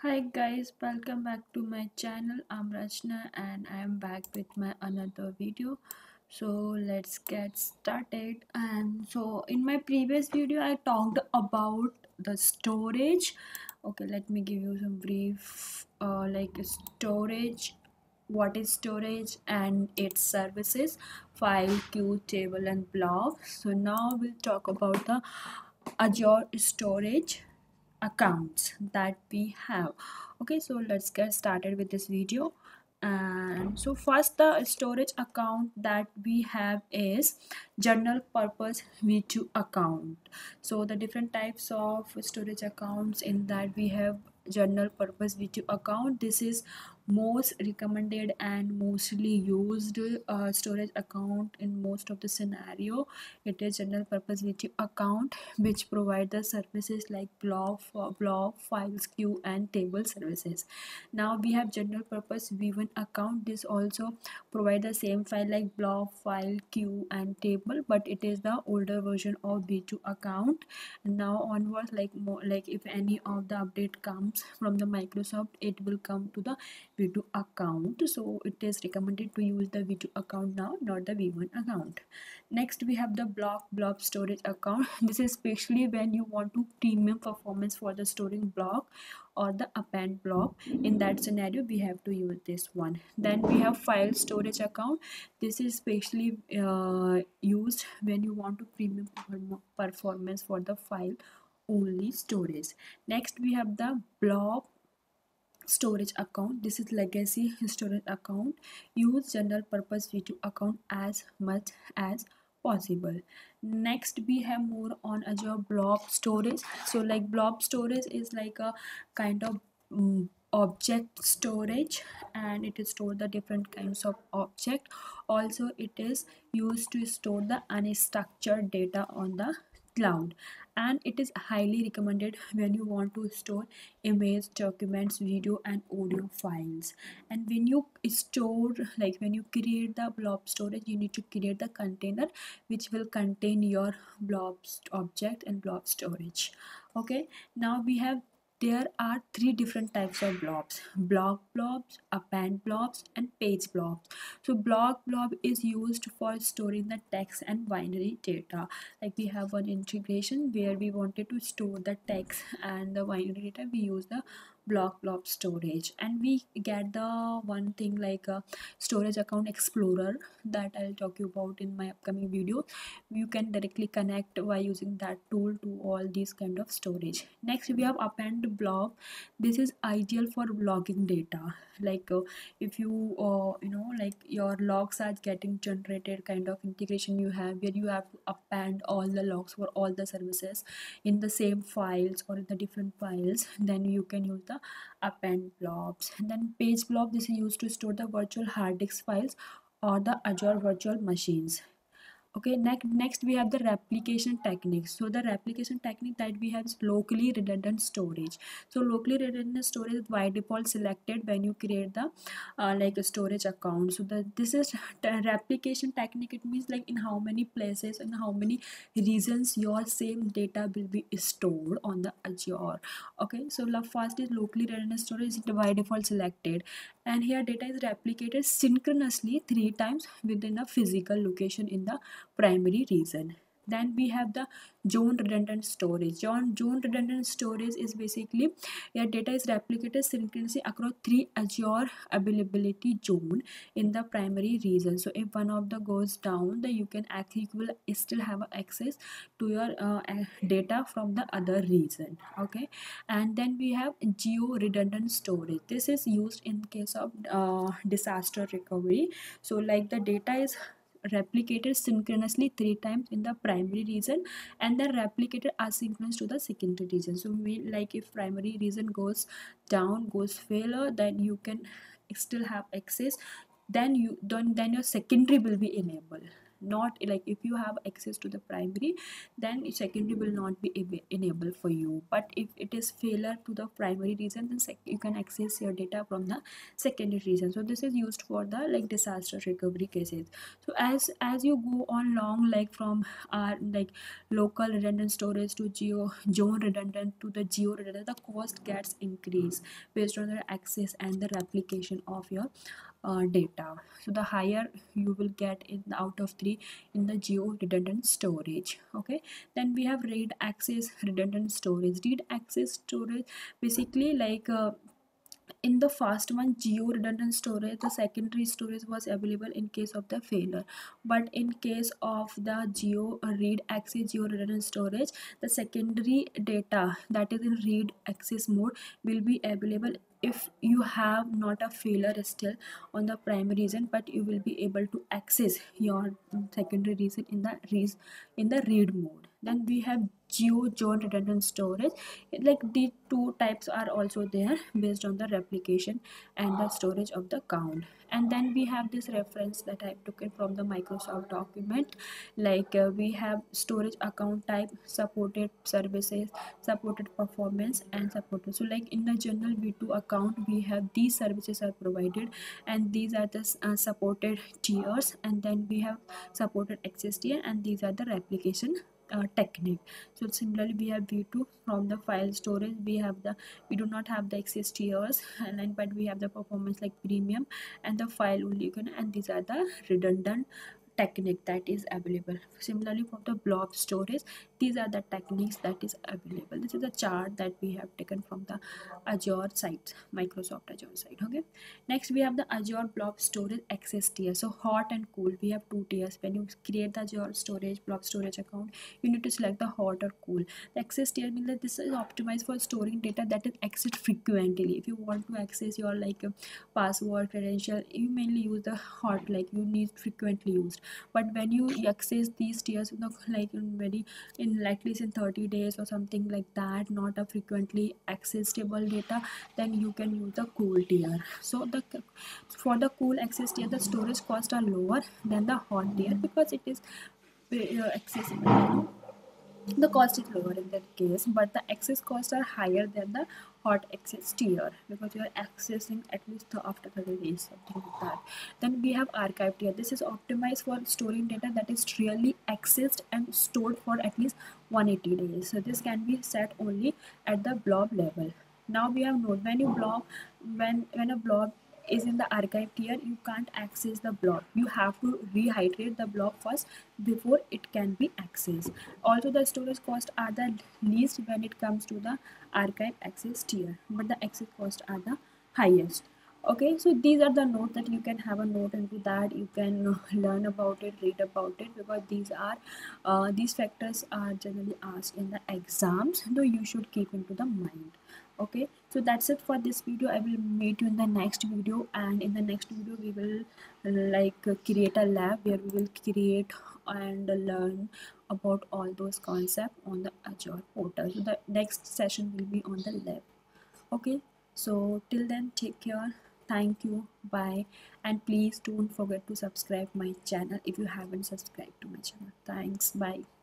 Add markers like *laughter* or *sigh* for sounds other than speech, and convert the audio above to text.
Hi guys, welcome back to my channel. I'm Rachna and I am back with my another video. So let's get started. And so in my previous video, I talked about the storage. Okay, let me give you some brief uh, like storage what is storage and its services file queue table and blob so now we'll talk about the azure storage accounts that we have. Okay so let's get started with this video. And so first the storage account that we have is general purpose v2 account. So the different types of storage accounts in that we have general purpose v2 account. This is most recommended and mostly used uh, storage account in most of the scenario. It is general purpose v2 account which provide the services like blob blob files queue and table services. Now we have general purpose v1 account. This also provide the same file like blob file queue and table but it is the older version of v2 account. Now onwards like more like if any of the update comes from the microsoft it will come to the v2 account. So it is recommended to use the v2 account now not the v1 account. Next we have the block blob storage account. *laughs* This is especially when you want to premium performance for the storing block or the append block. In that scenario we have to use this one. Then we have file storage account. This is especially uh, used when you want to premium performance for the file only storage. Next we have the blob storage account. This is legacy storage account. Use general purpose v2 account as much as possible. Next we have more on azure blob storage. So like blob storage is like a kind of um, object storage and it is store the different kinds of object. Also it is used to store the unstructured data on the cloud. And it is highly recommended when you want to store image documents video and audio files. And when you store like when you create the blob storage you need to create the container which will contain your blob object and blob storage. Okay? Now we have there are three different types of blobs block blobs append blobs and page blobs. So block blob is used for storing the text and binary data. Like we have one integration where we wanted to store the text and the binary data. We use the block blob storage. And we get the one thing like a storage account explorer that i'll talk you about in my upcoming video. You can directly connect by using that tool to all these kind of storage. Next we have append blob this is ideal for logging data. Like uh, if you uh, you know like your logs are getting generated kind of integration you have where you have to append all the logs for all the services in the same files or in the different files then you can use the append blobs. And then page blob this is used to store the virtual hard disk files or the azure virtual machines okay next next we have the replication technique. So the replication technique that we have is locally redundant storage. So locally redundant storage is by default selected when you create the uh, like a storage account. So the this is *laughs* replication technique. It means like in how many places and how many reasons your same data will be stored on the azure. Okay so the first is locally redundant storage is by default selected and here data is replicated synchronously three times within a physical location in the primary region then we have the zone redundant storage zone, zone redundant storage is basically your data is replicated synchronously across three azure availability zone in the primary region. So if one of the goes down then you can actually will still have access to your uh, data from the other region. Okay? And then we have geo redundant storage this is used in case of uh, disaster recovery. So like the data is replicated synchronously three times in the primary region and then replicated asynchronous to the secondary region. So we like if primary region goes down goes failure then you can still have access. Then you then then your secondary will be enabled not like if you have access to the primary then secondary will not be enabled for you. But if it is failure to the primary reason then you can access your data from the secondary reason. So this is used for the like disaster recovery cases. So as as you go on long like from our like local redundant storage to geo zone redundant to the geo redundant the cost gets increased based on the access and the replication of your uh, data. So the higher you will get in the out of three in the geo redundant storage okay? Then we have read access redundant storage. Read access storage basically like uh, in the first one geo redundant storage the secondary storage was available in case of the failure. But in case of the geo uh, read access geo redundant storage the secondary data that is in read access mode will be available if you have not a failure still on the primary region but you will be able to access your secondary region in the read in the read mode. Then we have geo zone redundant storage. Like the two types are also there based on the replication and the storage of the count. And then we have this reference that i took it from the microsoft document. Like uh, we have storage account type supported services supported performance and supported. So like in the general v2 account we have these services are provided and these are the uh, supported tiers and then we have supported access tier and these are the replication uh, technique. So similarly we have v2 from the file storage. We have the we do not have the access tiers *laughs* and then but we have the performance like premium and the file only and these are the redundant technique that is available. Similarly for the blob storage these are the techniques that is available. This is a chart that we have taken from the azure site microsoft azure site okay? Next we have the azure blob storage access tier. So hot and cool we have two tiers. When you create the azure storage blob storage account you need to select the hot or cool. The access tier means that this is optimized for storing data that is accessed frequently. If you want to access your like password credential you mainly use the hot like you need frequently used but when you access these tiers you know, like in very in least in 30 days or something like that not a frequently accessible data then you can use the cool tier. So the for the cool access tier the storage costs are lower than the hot tier because it is uh, accessible. The cost is lower in that case but the access costs are higher than the hot access tier because you are accessing at least after 30 days something like that then we have archive tier this is optimized for storing data that is really accessed and stored for at least 180 days. So this can be set only at the blob level. Now we have node when you blob when when a blob is in the archive tier you can't access the blob you have to rehydrate the blob first before it can be accessed. Also the storage costs are the least when it comes to the archive access tier but the access costs are the highest. Okay so these are the notes that you can have a note into that. You can *laughs* learn about it read about it because these are uh, these factors are generally asked in the exams though you should keep into the mind okay so that's it for this video. I will meet you in the next video and in the next video we will uh, like uh, create a lab where we will create and learn about all those concepts on the azure portal. So the next session will be on the lab. Okay so till then take care. Thank you. Bye. And please don't forget to subscribe my channel if you haven't subscribed to my channel. Thanks. Bye